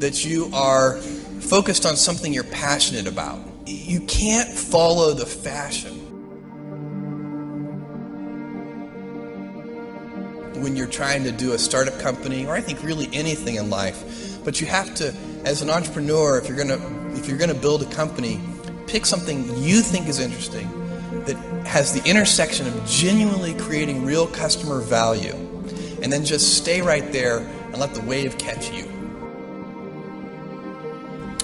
that you are focused on something you're passionate about. You can't follow the fashion. When you're trying to do a startup company, or I think really anything in life, but you have to, as an entrepreneur, if you're gonna if you're gonna build a company, pick something you think is interesting that has the intersection of genuinely creating real customer value, and then just stay right there and let the wave catch you.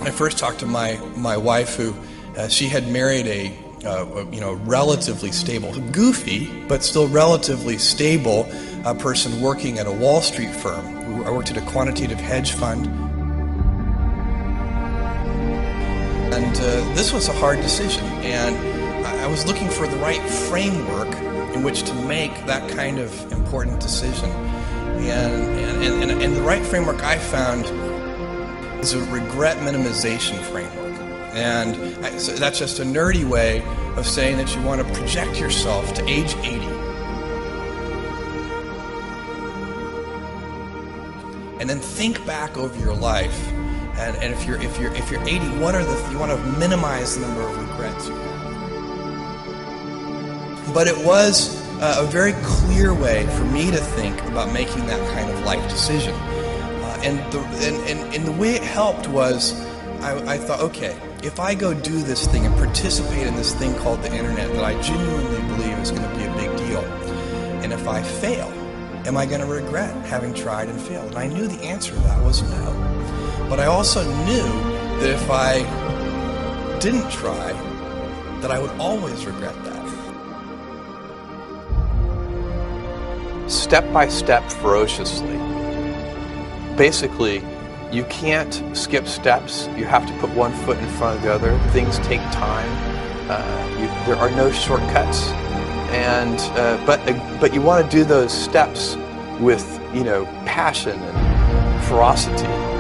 I first talked to my my wife, who uh, she had married a uh, you know relatively stable, goofy but still relatively stable uh, person working at a Wall Street firm. I worked at a quantitative hedge fund. And uh, this was a hard decision, and I was looking for the right framework in which to make that kind of important decision. And, and, and, and the right framework I found is a regret minimization framework. And that's just a nerdy way of saying that you want to project yourself to age 80 and then think back over your life. And, and if you're if you're if you're 80, what are the you want to minimize the number of regrets you have. But it was uh, a very clear way for me to think about making that kind of life decision. And the and, and, and the way it helped was I, I thought, okay, if I go do this thing and participate in this thing called the internet that I genuinely believe is going to be a big deal, and if I fail, Am I going to regret having tried and failed? And I knew the answer to that was no. But I also knew that if I didn't try, that I would always regret that. Step by step, ferociously. Basically, you can't skip steps. You have to put one foot in front of the other. Things take time. Uh, you, there are no shortcuts and uh, but but you want to do those steps with you know passion and ferocity